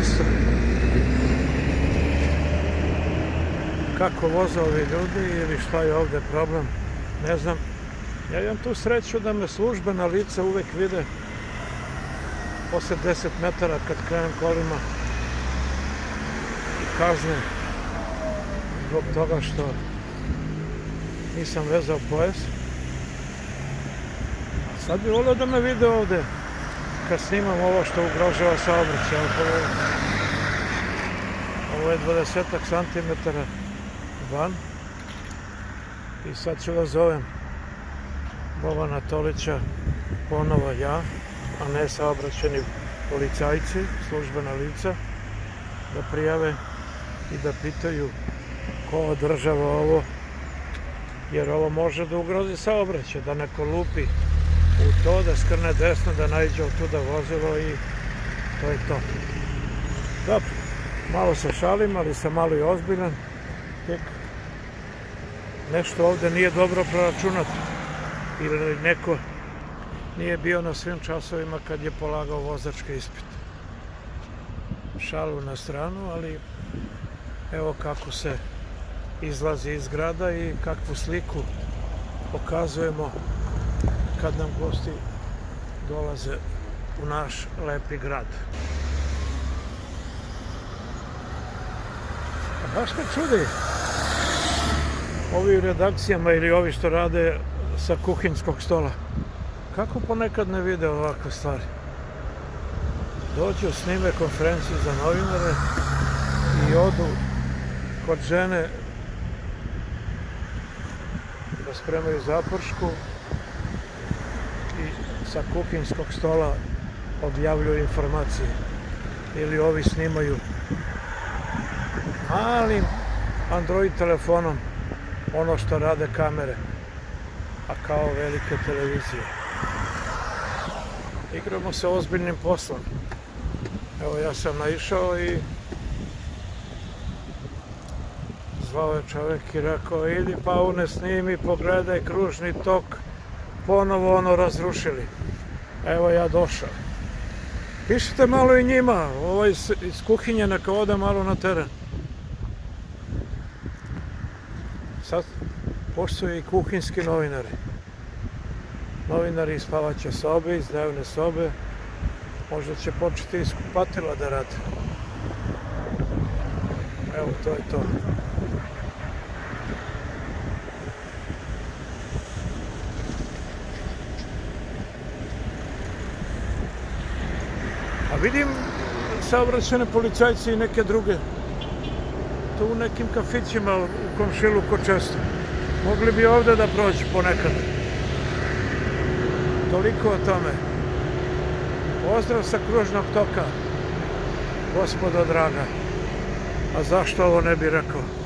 isto. Kako voze ovi ljudi ili šta je ovde problem, ne znam. Ja imam tu sreću da me službena lica uvek vide posle 10 metara kad krenem kolima i kazne zbog toga što nisam vezao pojas. Sad bi volio da me vide ovde kad snimam ovo što ugrožava saobraćaj. Ovo, je 20 cm van. I sad ću da zovem Bovana Tolića ponovo ja, a ne saobraćeni policajci, službena lica, da prijave i da pitaju ko održava ovo, jer ovo može da ugrozi saobraćaj, da neko lupi u to, da skrne desno, da najđe od tuda vozilo i to je to. Dobro, malo se šalim, ali sam malo i ozbiljan. Tek nešto ovde nije dobro proračunato. Ili neko nije bio na svim časovima kad je polagao vozački ispit. Šalu na stranu, ali evo kako se izlazi iz grada i kakvu sliku pokazujemo kad nam gosti dolaze u naš lepi grad. A baš me čudi ovi redakcijama ili ovi što rade sa kuhinskog stola. Kako ponekad ne vide ovakve stvari? Dođu, snime konferenciju za novinare i odu kod žene da spremaju zaporšku sa kuhinskog stola objavljuju informacije ili ovi snimaju. Malim Android telefonom ono što rade kamere a kao velike televizije. Igramo se ozbiljnim poslom. Evo ja sam naišao i zvao je čovek i rekao idi pa une snimi pogledaj kružni tok ponovo ono razrušili. Evo ja došao. Pišite malo i njima, ovo iz, iz kuhinje neka ode malo na teren. Sad postoje i kuhinski novinari. Novinari iz spavaće sobe, iz dnevne sobe. Možda će početi iz kupatila da rade. Evo, to je to. A vidim saobraćene policajci i neke druge. Tu u nekim kafićima u komšiluku često. Mogli bi ovde da prođu ponekad. Toliko o tome. Pozdrav sa kružnog toka, gospodo draga. A zašto ovo ne bi rekao?